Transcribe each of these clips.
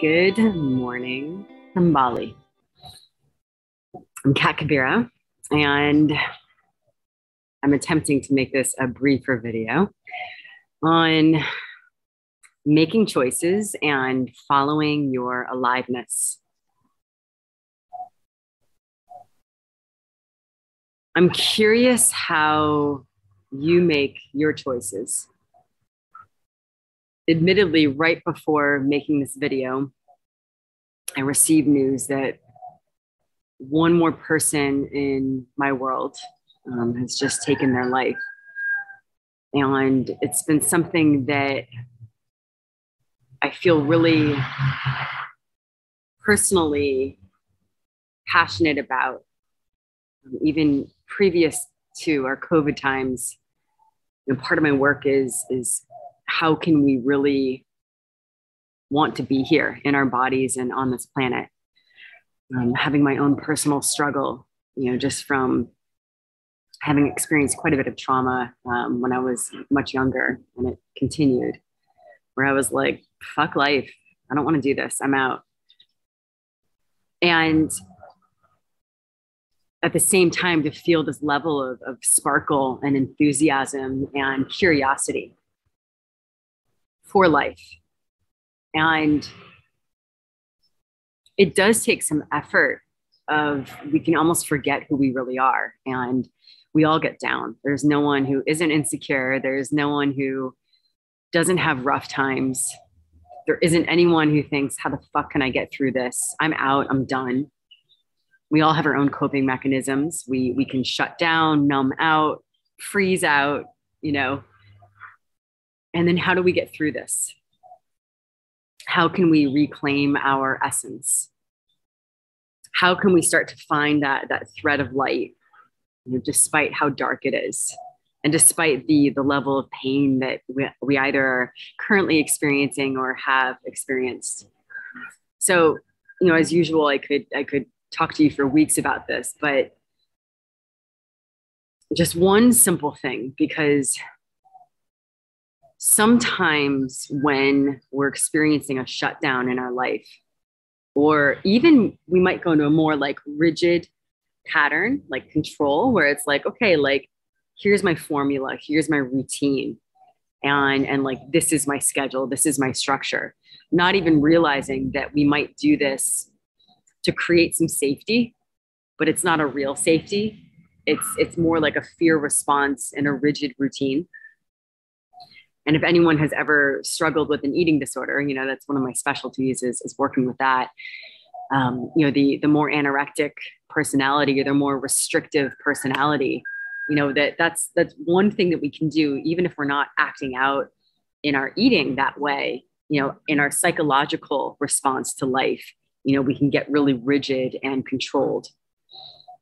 Good morning from Bali. I'm Cat Kabira, and I'm attempting to make this a briefer video on making choices and following your aliveness. I'm curious how you make your choices admittedly, right before making this video, I received news that one more person in my world um, has just taken their life. And it's been something that I feel really personally passionate about. Even previous to our COVID times, you know, part of my work is is how can we really want to be here in our bodies and on this planet? Um, having my own personal struggle you know just from having experienced quite a bit of trauma um, when i was much younger and it continued where i was like fuck life. I don't want to do this. I'm out. And at the same time to feel this level of, of sparkle and enthusiasm and curiosity for life. And it does take some effort of we can almost forget who we really are and we all get down. There's no one who isn't insecure. There's no one who doesn't have rough times. There isn't anyone who thinks, how the fuck can I get through this? I'm out, I'm done. We all have our own coping mechanisms. We we can shut down, numb out, freeze out, you know, and then how do we get through this? How can we reclaim our essence? How can we start to find that, that thread of light, you know, despite how dark it is? And despite the, the level of pain that we, we either are currently experiencing or have experienced. So, you know, as usual, I could I could talk to you for weeks about this, but just one simple thing because sometimes when we're experiencing a shutdown in our life, or even we might go into a more like rigid pattern, like control, where it's like, okay, like here's my formula, here's my routine, and and like this is my schedule, this is my structure. Not even realizing that we might do this to create some safety, but it's not a real safety. It's it's more like a fear response and a rigid routine and if anyone has ever struggled with an eating disorder you know that's one of my specialties is, is working with that. Um, you know the the more anorectic personality or the more restrictive personality you know that that's that's one thing that we can do even if we're not acting out in our eating that way you know in our psychological response to life you know we can get really rigid and controlled.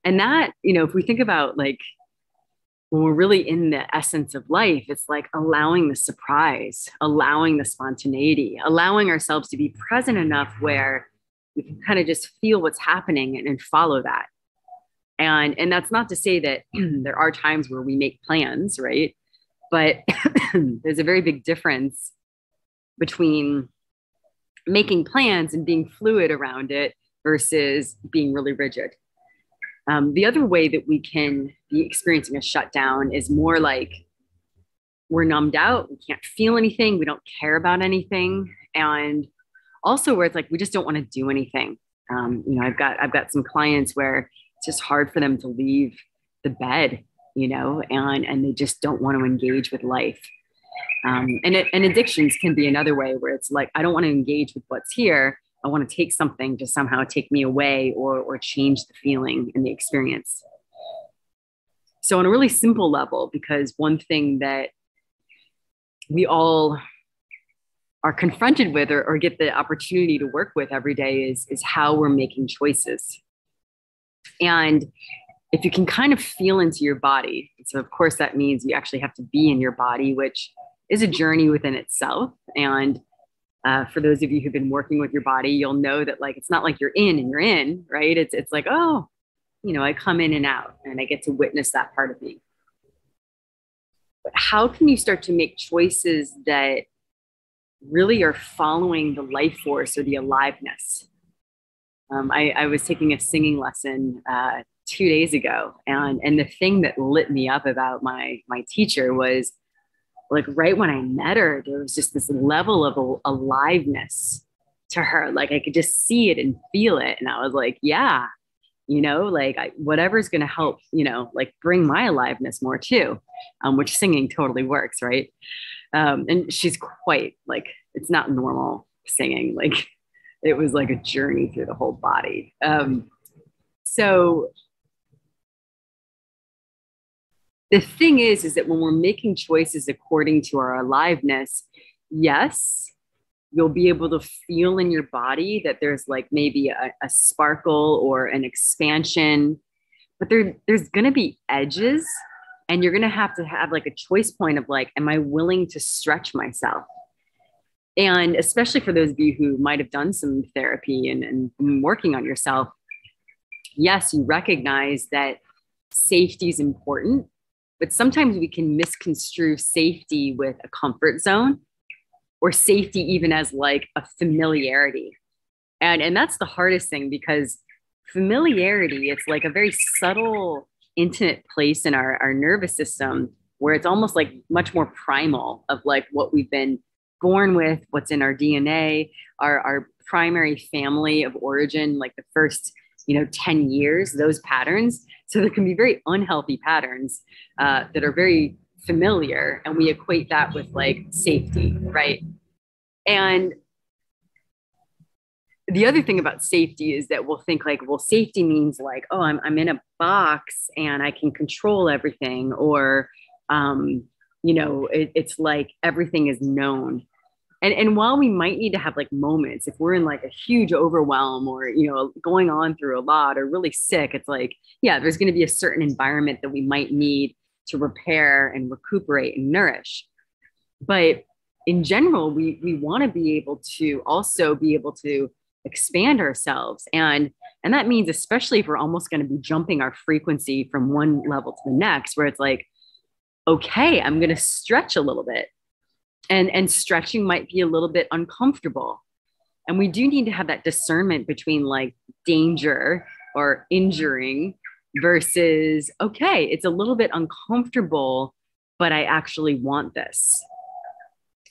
And that you know if we think about like when we're really in the essence of life, it's like allowing the surprise, allowing the spontaneity, allowing ourselves to be present enough where we can kind of just feel what's happening and, and follow that. And, and that's not to say that there are times where we make plans, right? But there's a very big difference between making plans and being fluid around it versus being really rigid. Um, the other way that we can be experiencing a shutdown is more like we're numbed out, we can't feel anything, we don't care about anything, and also where it's like we just don't want to do anything. Um, you know, I've got I've got some clients where it's just hard for them to leave the bed, you know, and and they just don't want to engage with life. Um, and it, and addictions can be another way where it's like I don't want to engage with what's here, I want to take something to somehow take me away or, or change the feeling and the experience. So, on a really simple level, because one thing that we all are confronted with or, or get the opportunity to work with every day is, is how we're making choices. And if you can kind of feel into your body, so of course that means you actually have to be in your body, which is a journey within itself. And uh, for those of you who've been working with your body, you'll know that like it's not like you're in and you're in, right? It's it's like oh, you know, I come in and out, and I get to witness that part of me. But how can you start to make choices that really are following the life force or the aliveness. Um, I, I, was taking a singing lesson uh, two days ago, and and the thing that lit me up about my my teacher was like right when I met her, there was just this level of aliveness to her. Like I could just see it and feel it, and I was like, yeah, you know, like I, whatever's going to help, you know, like bring my aliveness more too, um, which singing totally works, right? Um, and she's quite like it's not normal singing, like it was like a journey through the whole body. Um, so the thing is, is that when we're making choices according to our aliveness, yes, you'll be able to feel in your body that there's like maybe a, a sparkle or an expansion, but there, there's going to be edges and you're going to have to have like a choice point of like, am I willing to stretch myself? And especially for those of you who might have done some therapy and, and working on yourself, yes, you recognize that safety is important, but sometimes we can misconstrue safety with a comfort zone or safety even as like a familiarity. And, and that's the hardest thing because familiarity, it's like a very subtle, intimate place in our, our nervous system where it's almost like much more primal of like what we've been born with, what's in our DNA, our, our primary family of origin, like the first, you know, 10 years, those patterns. So there can be very unhealthy patterns uh, that are very familiar and we equate that with like safety, right? And the other thing about safety is that we'll think like, well, safety means like, oh, I'm, I'm in a box and I can control everything, or um, you know it, it's like everything is known and and while we might need to have like moments if we're in like a huge overwhelm or you know going on through a lot or really sick it's like yeah there's going to be a certain environment that we might need to repair and recuperate and nourish but in general we we want to be able to also be able to expand ourselves and and that means especially if we're almost going to be jumping our frequency from one level to the next where it's like okay, I'm going to stretch a little bit. And, and stretching might be a little bit uncomfortable. And we do need to have that discernment between like danger or injuring versus, okay, it's a little bit uncomfortable, but I actually want this.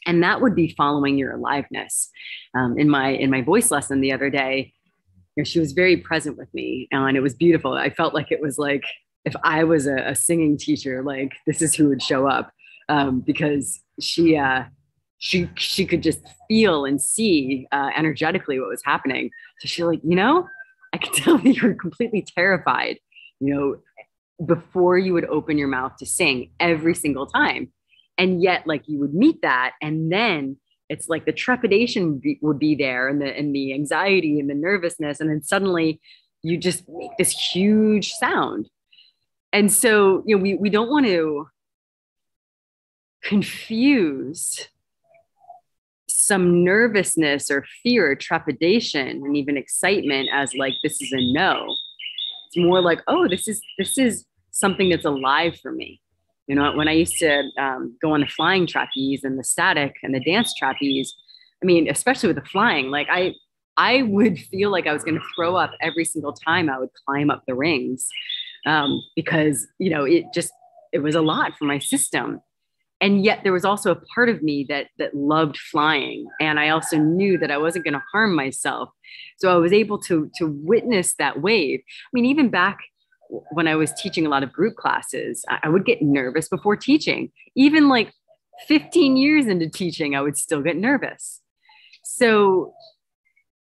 And that would be following your aliveness. Um, in my in my voice lesson the other day, you know, she was very present with me, and it was beautiful. I felt like it was like if I was a, a singing teacher, like this is who would show up um, because she uh, she she could just feel and see uh, energetically what was happening. So she's like, you know, I could tell that you were completely terrified. You know, before you would open your mouth to sing every single time, and yet like you would meet that, and then it's like the trepidation be, would be there, and the and the anxiety and the nervousness, and then suddenly you just make this huge sound and so you know we, we don't want to confuse some nervousness or fear or trepidation and even excitement as like this is a no. It's more like oh this is this is something that's alive for me. You know when i used to um, go on the flying trapeze and the static and the dance trapeze i mean especially with the flying like i i would feel like i was going to throw up every single time i would climb up the rings um, because you know it just it was a lot for my system and yet there was also a part of me that that loved flying and i also knew that i wasn't going to harm myself. So i was able to to witness that wave. I mean even back when i was teaching a lot of group classes i would get nervous before teaching. Even like 15 years into teaching i would still get nervous. So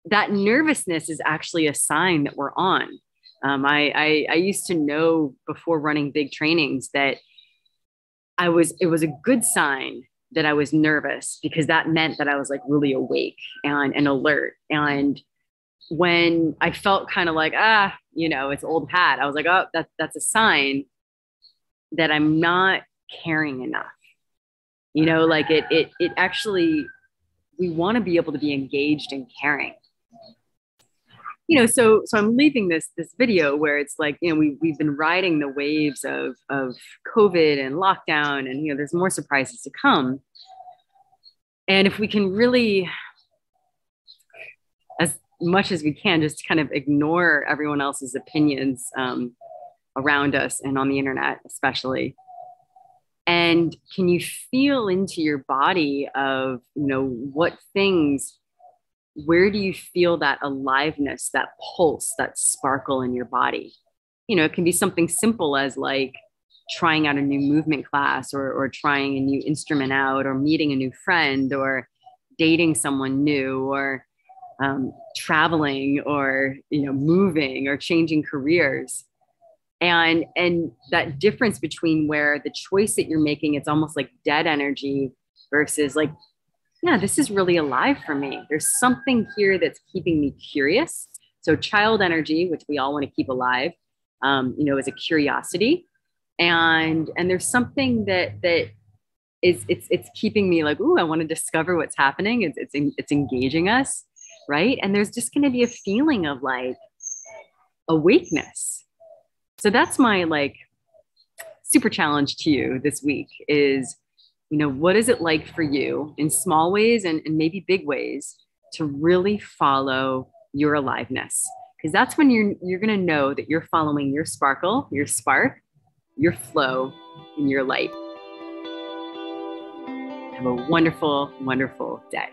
that nervousness is actually a sign that we're on. Um, I, I, I used to know before running big trainings that I was it was a good sign that I was nervous because that meant that I was like really awake and, and alert. And when I felt kind of like, ah, you know, it's old hat, I was like, oh, that, that's a sign that I'm not caring enough. You know, like it, it, it actually, we want to be able to be engaged and caring you know so so i'm leaving this this video where it's like you know we, we've been riding the waves of of covid and lockdown and you know there's more surprises to come. And if we can really as much as we can just kind of ignore everyone else's opinions um, around us and on the internet especially. And can you feel into your body of you know what things where do you feel that aliveness that pulse that sparkle in your body? You know it can be something simple as like trying out a new movement class or, or trying a new instrument out or meeting a new friend or dating someone new or um, traveling or you know moving or changing careers. And and that difference between where the choice that you're making it's almost like dead energy versus like yeah this is really alive for me. There's something here that's keeping me curious. So child energy which we all want to keep alive um, you know is a curiosity. And and there's something that that is it's it's keeping me like ooh i want to discover what's happening. It's it's, it's engaging us right? And there's just going to be a feeling of like awakeness. So that's my like super challenge to you this week is you know what is it like for you in small ways and, and maybe big ways to really follow your aliveness because that's when you're you're going to know that you're following your sparkle your spark your flow, and your light. Have a wonderful, wonderful day.